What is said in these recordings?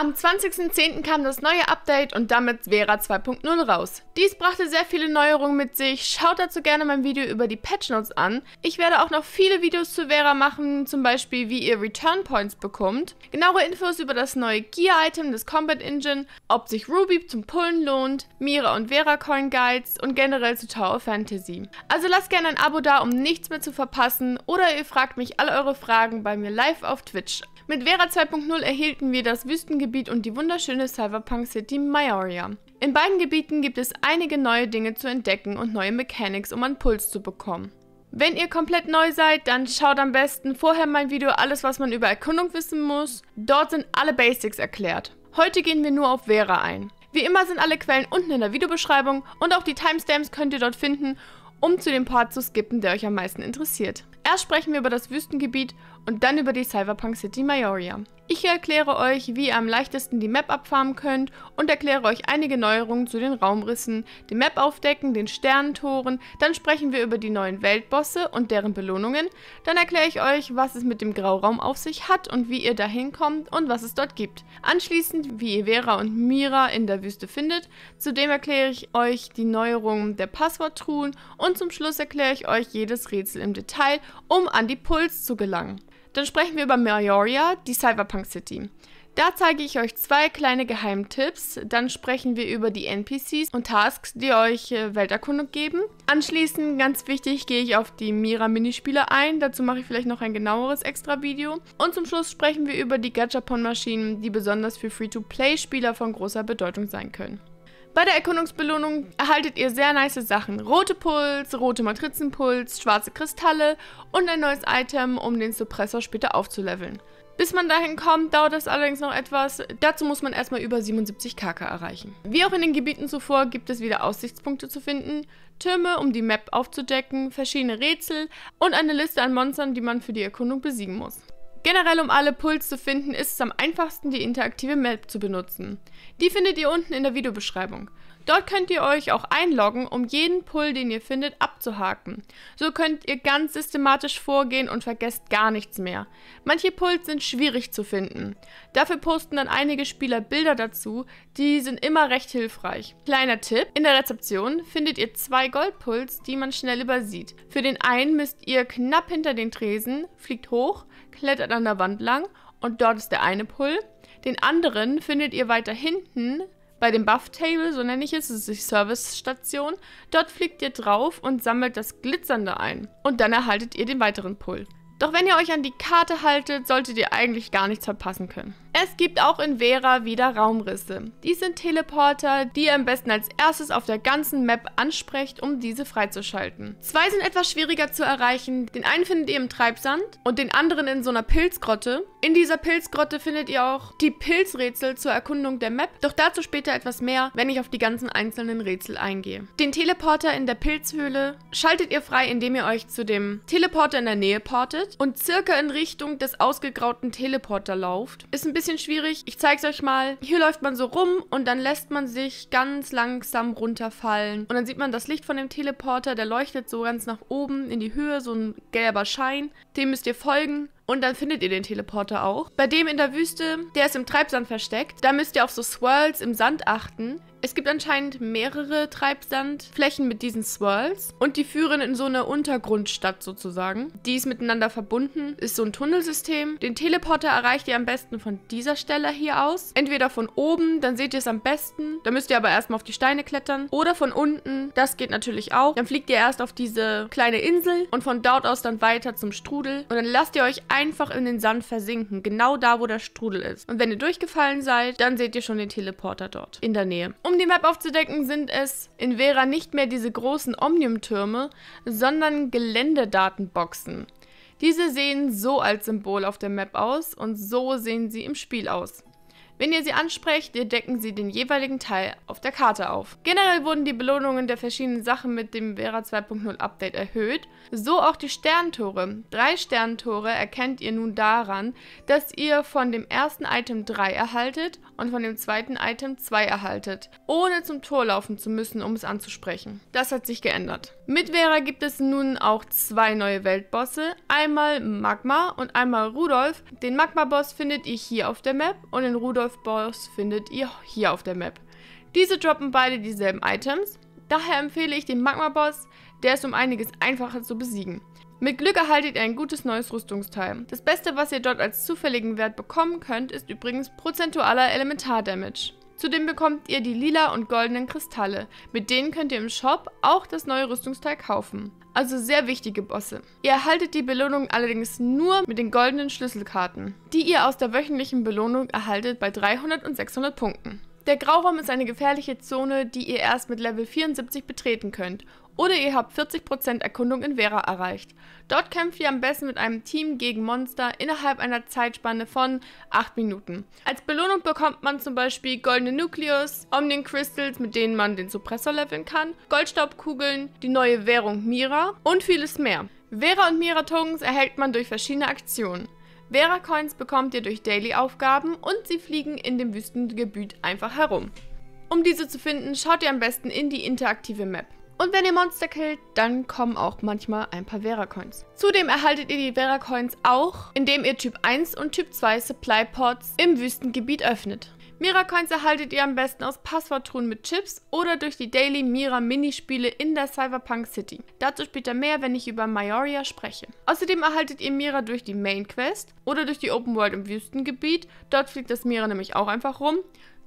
Am 20.10. kam das neue Update und damit Vera 2.0 raus. Dies brachte sehr viele Neuerungen mit sich. Schaut dazu gerne mein Video über die Patch Notes an. Ich werde auch noch viele Videos zu Vera machen, zum Beispiel wie ihr Return Points bekommt, genauere Infos über das neue Gear-Item des Combat Engine, ob sich Ruby zum Pullen lohnt, Mira und Vera Coin Guides und generell zu Tower of Fantasy. Also lasst gerne ein Abo da, um nichts mehr zu verpassen oder ihr fragt mich alle eure Fragen bei mir live auf Twitch. Mit Vera 2.0 erhielten wir das Wüstengebiet und die wunderschöne Cyberpunk City Maioria. In beiden Gebieten gibt es einige neue Dinge zu entdecken und neue Mechanics, um einen Puls zu bekommen. Wenn ihr komplett neu seid, dann schaut am besten vorher mein Video Alles, was man über Erkundung wissen muss. Dort sind alle Basics erklärt. Heute gehen wir nur auf Vera ein. Wie immer sind alle Quellen unten in der Videobeschreibung und auch die Timestamps könnt ihr dort finden, um zu dem Part zu skippen, der euch am meisten interessiert. Erst sprechen wir über das Wüstengebiet und dann über die Cyberpunk City Maioria. Ich erkläre euch, wie ihr am leichtesten die Map abfarmen könnt und erkläre euch einige Neuerungen zu den Raumrissen, dem Map-Aufdecken, den Sternentoren, dann sprechen wir über die neuen Weltbosse und deren Belohnungen, dann erkläre ich euch, was es mit dem Grauraum auf sich hat und wie ihr dahin kommt und was es dort gibt. Anschließend, wie ihr Vera und Mira in der Wüste findet, zudem erkläre ich euch die Neuerungen der Passworttruhen und zum Schluss erkläre ich euch jedes Rätsel im Detail, um an die Puls zu gelangen. Dann sprechen wir über Maioria, die Cyberpunk City. Da zeige ich euch zwei kleine Geheimtipps. Dann sprechen wir über die NPCs und Tasks, die euch äh, Welterkundung geben. Anschließend, ganz wichtig, gehe ich auf die Mira-Minispiele ein. Dazu mache ich vielleicht noch ein genaueres Extra-Video. Und zum Schluss sprechen wir über die Gachapon-Maschinen, die besonders für Free-to-Play-Spieler von großer Bedeutung sein können. Bei der Erkundungsbelohnung erhaltet ihr sehr nice Sachen. Rote Puls, rote Matrizenpuls, schwarze Kristalle und ein neues Item, um den Suppressor später aufzuleveln. Bis man dahin kommt, dauert es allerdings noch etwas. Dazu muss man erstmal über 77 KK erreichen. Wie auch in den Gebieten zuvor gibt es wieder Aussichtspunkte zu finden, Türme, um die Map aufzudecken, verschiedene Rätsel und eine Liste an Monstern, die man für die Erkundung besiegen muss. Generell, um alle Pulls zu finden, ist es am einfachsten, die interaktive Map zu benutzen. Die findet ihr unten in der Videobeschreibung. Dort könnt ihr euch auch einloggen, um jeden Pull, den ihr findet, abzuhaken. So könnt ihr ganz systematisch vorgehen und vergesst gar nichts mehr. Manche Pulls sind schwierig zu finden. Dafür posten dann einige Spieler Bilder dazu, die sind immer recht hilfreich. Kleiner Tipp, in der Rezeption findet ihr zwei Goldpulls, die man schnell übersieht. Für den einen müsst ihr knapp hinter den Tresen, fliegt hoch, klettert an der Wand lang und dort ist der eine Pull. Den anderen findet ihr weiter hinten bei dem Buff Table, so nenne ich es, ist die Service-Station. Dort fliegt ihr drauf und sammelt das Glitzernde ein. Und dann erhaltet ihr den weiteren Pull. Doch wenn ihr euch an die Karte haltet, solltet ihr eigentlich gar nichts verpassen können. Es gibt auch in Vera wieder Raumrisse. Dies sind Teleporter, die ihr am besten als erstes auf der ganzen Map ansprecht, um diese freizuschalten. Zwei sind etwas schwieriger zu erreichen. Den einen findet ihr im Treibsand und den anderen in so einer Pilzgrotte. In dieser Pilzgrotte findet ihr auch die Pilzrätsel zur Erkundung der Map, doch dazu später etwas mehr, wenn ich auf die ganzen einzelnen Rätsel eingehe. Den Teleporter in der Pilzhöhle schaltet ihr frei, indem ihr euch zu dem Teleporter in der Nähe portet und circa in Richtung des ausgegrauten Teleporter lauft. Ist ein bisschen schwierig. Ich zeige es euch mal. Hier läuft man so rum und dann lässt man sich ganz langsam runterfallen. Und dann sieht man das Licht von dem Teleporter, der leuchtet so ganz nach oben in die Höhe, so ein gelber Schein. Dem müsst ihr folgen. Und dann findet ihr den Teleporter auch. Bei dem in der Wüste, der ist im Treibsand versteckt. Da müsst ihr auf so Swirls im Sand achten. Es gibt anscheinend mehrere Treibsandflächen mit diesen Swirls und die führen in so eine Untergrundstadt sozusagen. Die ist miteinander verbunden, ist so ein Tunnelsystem. Den Teleporter erreicht ihr am besten von dieser Stelle hier aus. Entweder von oben, dann seht ihr es am besten. Da müsst ihr aber erstmal auf die Steine klettern. Oder von unten, das geht natürlich auch. Dann fliegt ihr erst auf diese kleine Insel und von dort aus dann weiter zum Strudel. Und dann lasst ihr euch einfach in den Sand versinken, genau da, wo der Strudel ist. Und wenn ihr durchgefallen seid, dann seht ihr schon den Teleporter dort in der Nähe. Um die Map aufzudecken, sind es in Vera nicht mehr diese großen Omnium-Türme, sondern Geländedatenboxen. Diese sehen so als Symbol auf der Map aus und so sehen sie im Spiel aus. Wenn ihr sie ansprecht, decken sie den jeweiligen Teil auf der Karte auf. Generell wurden die Belohnungen der verschiedenen Sachen mit dem Vera 2.0 Update erhöht, so auch die Sterntore. Drei Sterntore erkennt ihr nun daran, dass ihr von dem ersten Item 3 erhaltet und von dem zweiten Item 2 erhaltet, ohne zum Tor laufen zu müssen, um es anzusprechen. Das hat sich geändert. Mit Vera gibt es nun auch zwei neue Weltbosse, einmal Magma und einmal Rudolf. Den Magma-Boss findet ihr hier auf der Map und den Rudolf Wolf-Boss findet ihr hier auf der Map. Diese droppen beide dieselben Items, daher empfehle ich den Magma-Boss, der ist um einiges einfacher zu besiegen. Mit Glück erhaltet ihr ein gutes neues Rüstungsteil. Das Beste, was ihr dort als zufälligen Wert bekommen könnt, ist übrigens prozentualer Elementar-Damage. Zudem bekommt ihr die lila und goldenen Kristalle. Mit denen könnt ihr im Shop auch das neue Rüstungsteil kaufen. Also sehr wichtige Bosse. Ihr erhaltet die Belohnung allerdings nur mit den goldenen Schlüsselkarten, die ihr aus der wöchentlichen Belohnung erhaltet bei 300 und 600 Punkten. Der Grauraum ist eine gefährliche Zone, die ihr erst mit Level 74 betreten könnt oder ihr habt 40% Erkundung in Vera erreicht. Dort kämpft ihr am besten mit einem Team gegen Monster innerhalb einer Zeitspanne von 8 Minuten. Als Belohnung bekommt man zum Beispiel goldene Nucleus, Omnium Crystals, mit denen man den Suppressor leveln kann, Goldstaubkugeln, die neue Währung Mira und vieles mehr. Vera und Mira Tokens erhält man durch verschiedene Aktionen. Vera Coins bekommt ihr durch Daily-Aufgaben und sie fliegen in dem Wüstengebiet einfach herum. Um diese zu finden, schaut ihr am besten in die interaktive Map. Und wenn ihr Monster killt, dann kommen auch manchmal ein paar Vera-Coins. Zudem erhaltet ihr die Vera-Coins auch, indem ihr Typ 1 und Typ 2 Supply-Pods im Wüstengebiet öffnet. Mira-Coins erhaltet ihr am besten aus Passworttruhen mit Chips oder durch die Daily Mira Minispiele in der Cyberpunk City. Dazu später mehr, wenn ich über Majoria spreche. Außerdem erhaltet ihr Mira durch die Main Quest oder durch die Open World im Wüstengebiet. Dort fliegt das Mira nämlich auch einfach rum.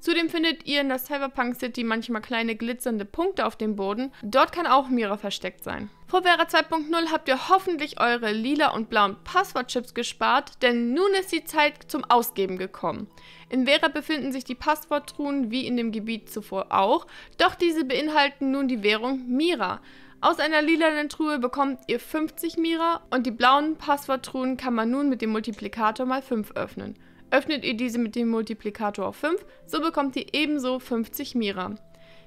Zudem findet ihr in der Cyberpunk City manchmal kleine glitzernde Punkte auf dem Boden. Dort kann auch Mira versteckt sein. Vor Vera 2.0 habt ihr hoffentlich eure lila und blauen Passwortchips gespart, denn nun ist die Zeit zum Ausgeben gekommen. In Vera befinden sich die Passworttruhen wie in dem Gebiet zuvor auch, doch diese beinhalten nun die Währung Mira. Aus einer lilanen Truhe bekommt ihr 50 Mira und die blauen Passworttruhen kann man nun mit dem Multiplikator mal 5 öffnen. Öffnet ihr diese mit dem Multiplikator auf 5, so bekommt ihr ebenso 50 Mira.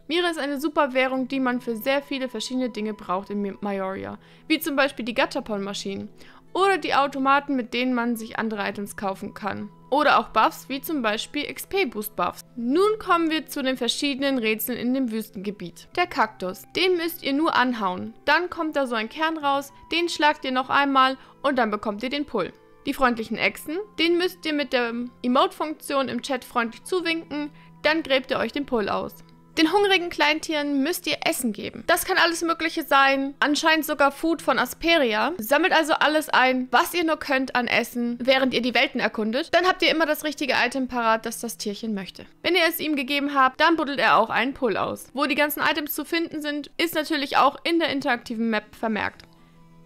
Mira ist eine super Währung, die man für sehr viele verschiedene Dinge braucht in Majoria, wie zum Beispiel die Gatchapon-Maschinen oder die Automaten, mit denen man sich andere Items kaufen kann. Oder auch Buffs, wie zum Beispiel XP-Boost-Buffs. Nun kommen wir zu den verschiedenen Rätseln in dem Wüstengebiet. Der Kaktus, den müsst ihr nur anhauen. Dann kommt da so ein Kern raus, den schlagt ihr noch einmal und dann bekommt ihr den Pull. Die freundlichen Echsen, den müsst ihr mit der Emote-Funktion im Chat freundlich zuwinken, dann gräbt ihr euch den Pull aus. Den hungrigen Kleintieren müsst ihr Essen geben. Das kann alles Mögliche sein, anscheinend sogar Food von Asperia. Sammelt also alles ein, was ihr nur könnt an Essen, während ihr die Welten erkundet. Dann habt ihr immer das richtige Item parat, das das Tierchen möchte. Wenn ihr es ihm gegeben habt, dann buddelt er auch einen Pull aus. Wo die ganzen Items zu finden sind, ist natürlich auch in der interaktiven Map vermerkt.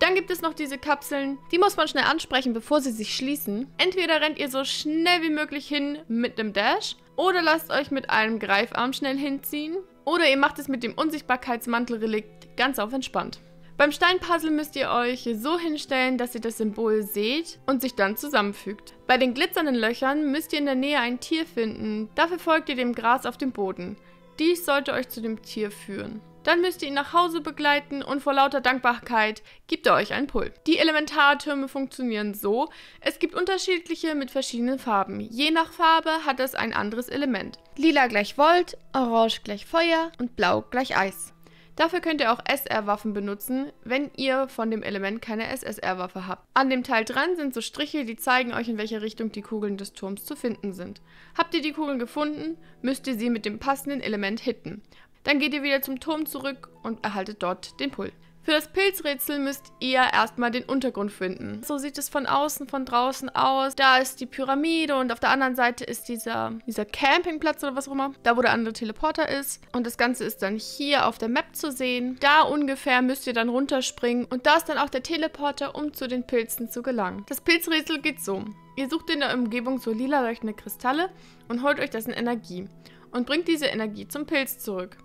Dann gibt es noch diese Kapseln. Die muss man schnell ansprechen, bevor sie sich schließen. Entweder rennt ihr so schnell wie möglich hin mit einem Dash oder lasst euch mit einem Greifarm schnell hinziehen. Oder ihr macht es mit dem Unsichtbarkeitsmantelrelikt ganz auf entspannt. Beim Steinpuzzle müsst ihr euch so hinstellen, dass ihr das Symbol seht und sich dann zusammenfügt. Bei den glitzernden Löchern müsst ihr in der Nähe ein Tier finden. Dafür folgt ihr dem Gras auf dem Boden. Dies sollte euch zu dem Tier führen. Dann müsst ihr ihn nach Hause begleiten und vor lauter Dankbarkeit gibt er euch einen Pull. Die Elementartürme funktionieren so, es gibt unterschiedliche mit verschiedenen Farben. Je nach Farbe hat es ein anderes Element. Lila gleich Volt, Orange gleich Feuer und Blau gleich Eis. Dafür könnt ihr auch SR-Waffen benutzen, wenn ihr von dem Element keine SSR-Waffe habt. An dem Teil dran sind so Striche, die zeigen euch, in welche Richtung die Kugeln des Turms zu finden sind. Habt ihr die Kugeln gefunden, müsst ihr sie mit dem passenden Element hitten. Dann geht ihr wieder zum Turm zurück und erhaltet dort den Pull. Für das Pilzrätsel müsst ihr erstmal den Untergrund finden. So sieht es von außen, von draußen aus. Da ist die Pyramide und auf der anderen Seite ist dieser, dieser Campingplatz oder was auch immer. Da, wo der andere Teleporter ist. Und das Ganze ist dann hier auf der Map zu sehen. Da ungefähr müsst ihr dann runterspringen. Und da ist dann auch der Teleporter, um zu den Pilzen zu gelangen. Das Pilzrätsel geht so. Ihr sucht in der Umgebung so lila leuchtende Kristalle und holt euch das in Energie. Und bringt diese Energie zum Pilz zurück.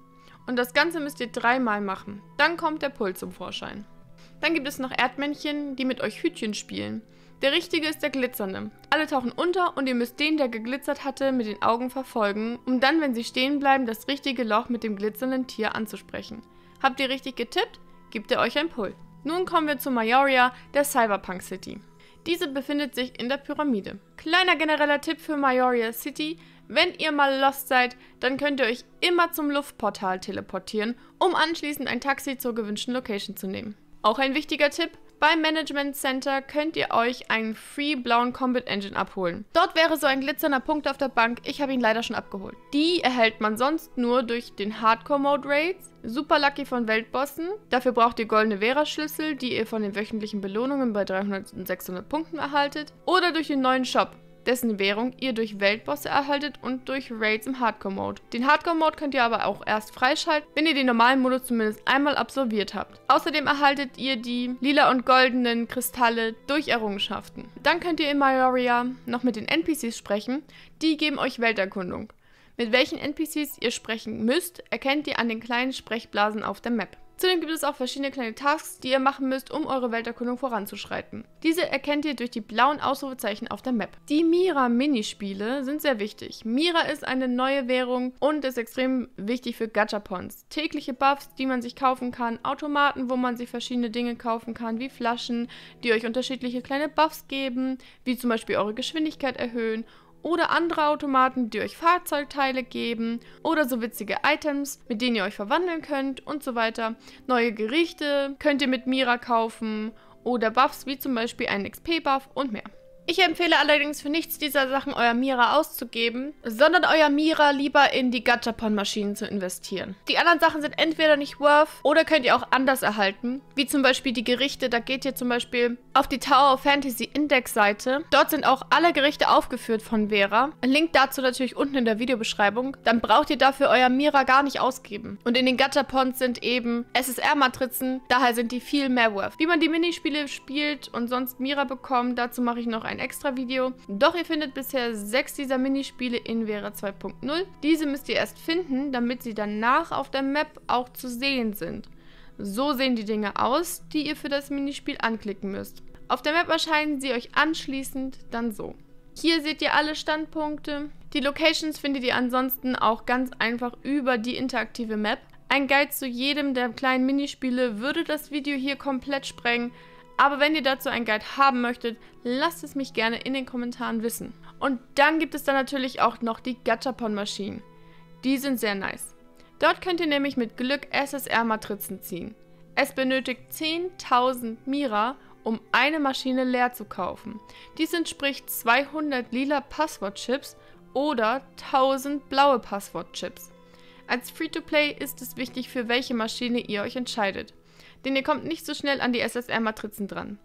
Und das Ganze müsst ihr dreimal machen. Dann kommt der Puls zum Vorschein. Dann gibt es noch Erdmännchen, die mit euch Hütchen spielen. Der richtige ist der glitzernde. Alle tauchen unter und ihr müsst den, der geglitzert hatte, mit den Augen verfolgen, um dann, wenn sie stehen bleiben, das richtige Loch mit dem glitzernden Tier anzusprechen. Habt ihr richtig getippt? Gibt er euch ein Pull. Nun kommen wir zu Majoria, der Cyberpunk City. Diese befindet sich in der Pyramide. Kleiner genereller Tipp für Majoria City, wenn ihr mal lost seid, dann könnt ihr euch immer zum Luftportal teleportieren, um anschließend ein Taxi zur gewünschten Location zu nehmen. Auch ein wichtiger Tipp, Beim Management Center könnt ihr euch einen free blauen Combat Engine abholen. Dort wäre so ein glitzernder Punkt auf der Bank, ich habe ihn leider schon abgeholt. Die erhält man sonst nur durch den Hardcore Mode Raids, Super Lucky von Weltbossen, dafür braucht ihr goldene Vera-Schlüssel, die ihr von den wöchentlichen Belohnungen bei 300 und 600 Punkten erhaltet, oder durch den neuen Shop, dessen Währung ihr durch Weltbosse erhaltet und durch Raids im Hardcore-Mode. Den Hardcore-Mode könnt ihr aber auch erst freischalten, wenn ihr den normalen Modus zumindest einmal absolviert habt. Außerdem erhaltet ihr die lila und goldenen Kristalle durch Errungenschaften. Dann könnt ihr in Majoria noch mit den NPCs sprechen, die geben euch Welterkundung. Mit welchen NPCs ihr sprechen müsst, erkennt ihr an den kleinen Sprechblasen auf der Map. Zudem gibt es auch verschiedene kleine Tasks, die ihr machen müsst, um eure Welterkundung voranzuschreiten. Diese erkennt ihr durch die blauen Ausrufezeichen auf der Map. Die Mira-Minispiele sind sehr wichtig. Mira ist eine neue Währung und ist extrem wichtig für Gachapons. Tägliche Buffs, die man sich kaufen kann, Automaten, wo man sich verschiedene Dinge kaufen kann, wie Flaschen, die euch unterschiedliche kleine Buffs geben, wie zum Beispiel eure Geschwindigkeit erhöhen oder andere Automaten, die euch Fahrzeugteile geben oder so witzige Items, mit denen ihr euch verwandeln könnt und so weiter. Neue Gerichte könnt ihr mit Mira kaufen oder Buffs wie zum Beispiel einen XP-Buff und mehr. Ich empfehle allerdings für nichts dieser Sachen euer Mira auszugeben, sondern euer Mira lieber in die Gachapon-Maschinen zu investieren. Die anderen Sachen sind entweder nicht worth oder könnt ihr auch anders erhalten, wie zum Beispiel die Gerichte. Da geht ihr zum Beispiel auf die Tower of Fantasy Index-Seite. Dort sind auch alle Gerichte aufgeführt von Vera. Ein Link dazu natürlich unten in der Videobeschreibung. Dann braucht ihr dafür euer Mira gar nicht ausgeben. Und in den Gachapons sind eben SSR-Matrizen, daher sind die viel mehr worth. Wie man die Minispiele spielt und sonst Mira bekommt, dazu mache ich noch ein ein extra Video. Doch ihr findet bisher sechs dieser Minispiele in Vera 2.0. Diese müsst ihr erst finden, damit sie danach auf der Map auch zu sehen sind. So sehen die Dinge aus, die ihr für das Minispiel anklicken müsst. Auf der Map erscheinen sie euch anschließend dann so. Hier seht ihr alle Standpunkte. Die Locations findet ihr ansonsten auch ganz einfach über die interaktive Map. Ein Guide zu jedem der kleinen Minispiele würde das Video hier komplett sprengen. Aber wenn ihr dazu einen Guide haben möchtet, lasst es mich gerne in den Kommentaren wissen. Und dann gibt es dann natürlich auch noch die Gachapon-Maschinen. Die sind sehr nice. Dort könnt ihr nämlich mit Glück SSR-Matrizen ziehen. Es benötigt 10.000 Mira, um eine Maschine leer zu kaufen. Dies entspricht 200 lila Passwortchips oder 1000 blaue Passwortchips. Als Free-to-Play ist es wichtig, für welche Maschine ihr euch entscheidet denn ihr kommt nicht so schnell an die SSR-Matrizen dran.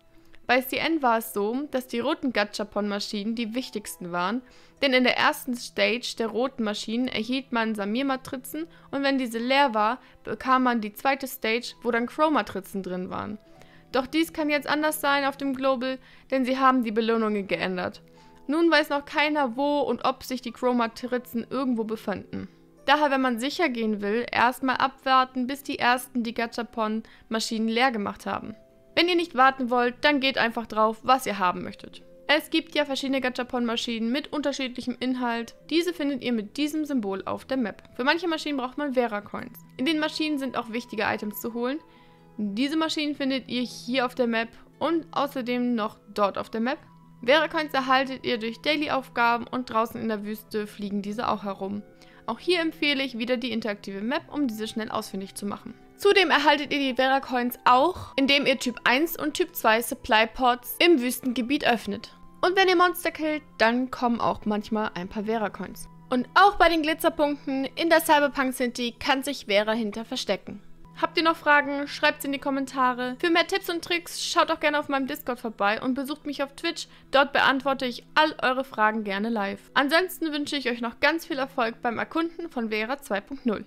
Bei CN war es so, dass die roten Gachapon-Maschinen die wichtigsten waren, denn in der ersten Stage der roten Maschinen erhielt man Samir-Matrizen und wenn diese leer war, bekam man die zweite Stage, wo dann Crow-Matrizen drin waren. Doch dies kann jetzt anders sein auf dem Global, denn sie haben die Belohnungen geändert. Nun weiß noch keiner, wo und ob sich die Crow-Matrizen irgendwo befanden. Daher, wenn man sicher gehen will, erstmal abwarten, bis die ersten die Gachapon-Maschinen leer gemacht haben. Wenn ihr nicht warten wollt, dann geht einfach drauf, was ihr haben möchtet. Es gibt ja verschiedene Gachapon-Maschinen mit unterschiedlichem Inhalt. Diese findet ihr mit diesem Symbol auf der Map. Für manche Maschinen braucht man Vera-Coins. In den Maschinen sind auch wichtige Items zu holen. Diese Maschinen findet ihr hier auf der Map und außerdem noch dort auf der Map. Vera-Coins erhaltet ihr durch Daily-Aufgaben und draußen in der Wüste fliegen diese auch herum. Auch hier empfehle ich wieder die interaktive Map, um diese schnell ausfindig zu machen. Zudem erhaltet ihr die Vera Coins auch, indem ihr Typ 1 und Typ 2 Supply Pods im Wüstengebiet öffnet. Und wenn ihr Monster killt, dann kommen auch manchmal ein paar Vera Coins. Und auch bei den Glitzerpunkten in der Cyberpunk City kann sich Vera hinter verstecken. Habt ihr noch Fragen? Schreibt sie in die Kommentare. Für mehr Tipps und Tricks schaut auch gerne auf meinem Discord vorbei und besucht mich auf Twitch. Dort beantworte ich all eure Fragen gerne live. Ansonsten wünsche ich euch noch ganz viel Erfolg beim Erkunden von Vera 2.0.